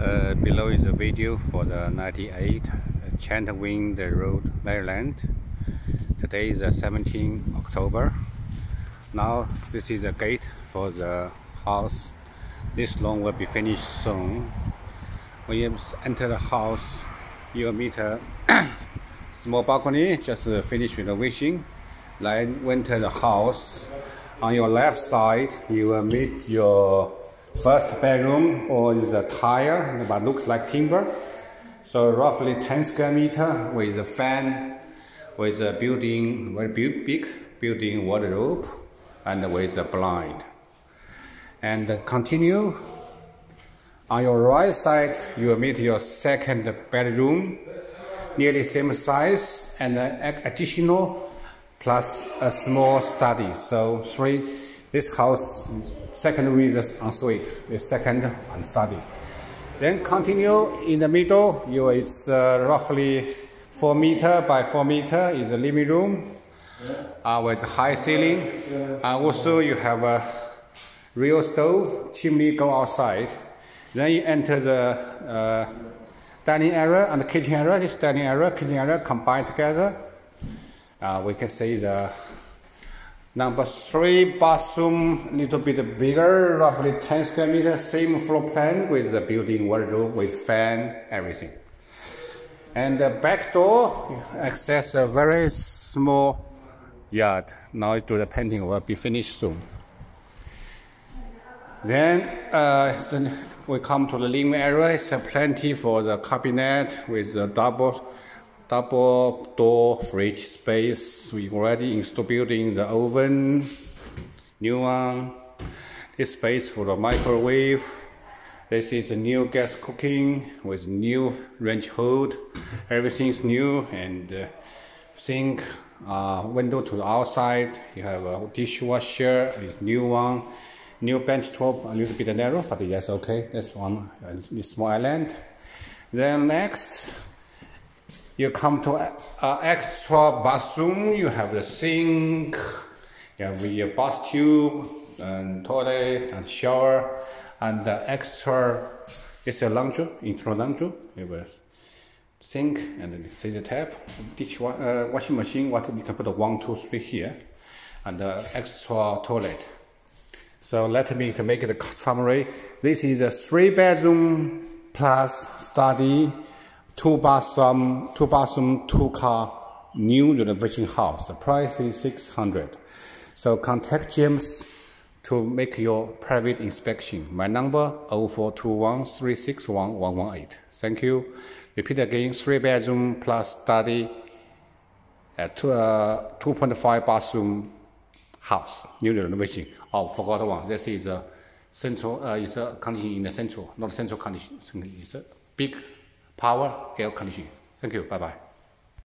Uh, below is a video for the 98 Chetwynd Road, Merrylands. Today is the 17 October. Now this is a gate for the house. This loan will be finished soon. When you enter the house, you will meet a small balcony, just finished renovation. Then enter the house. On your left side, you will meet your First bedroom is a tile, but looks like timber. So roughly 10 square meter with a fan, with a building, very big building wardrobe, and with a blind. And continue. On your right side, you will meet your second bedroom, nearly same size, and additional plus a small study. So three this house, second room is ensuite, the second and study. Then continue in the middle, you it's uh, roughly 4 meter by 4 meter is the living room uh, with high ceiling. And also you have a real stove, chimney go outside. Then you enter the uh, dining area and the kitchen area. This dining area, kitchen area combined together. Uh, we can see the Number three bathroom, little bit bigger, roughly 10 square meters, same floor plan with the built-in wardrobe with fan, everything. And the back door access a very small yard. Now do the painting will be finished soon. Then, uh, then we come to the living area. It's plenty for the cabinet with the double double door fridge space. We already installed building the oven, new one. This space for the microwave. This is a new gas cooking with new range hood. Everything's new and uh, sink, uh, window to the outside. You have a dishwasher, this new one. New bench top, a little bit narrow, but that's okay. This one, uh, small island. Then next, you come to an extra bathroom, you have the sink, you have your bath tube, and toilet, and shower, and the extra, it's a laundry, internal laundry, have a sink, and then see the tap, dish uh, washing machine, what we can put one, two, three here, and the extra toilet. So let me to make it a summary. This is a three bedroom plus study two bathroom, two bathroom, two car, new renovation house. The price is 600. So contact James to make your private inspection. My number 0421 Thank you. Repeat again, three bedroom plus study at uh, 2.5 bathroom house, new renovation. Oh, forgot one. This is a central, uh, is a condition in the central, not central condition. It's a big power air conditioning. Thank you. Bye bye.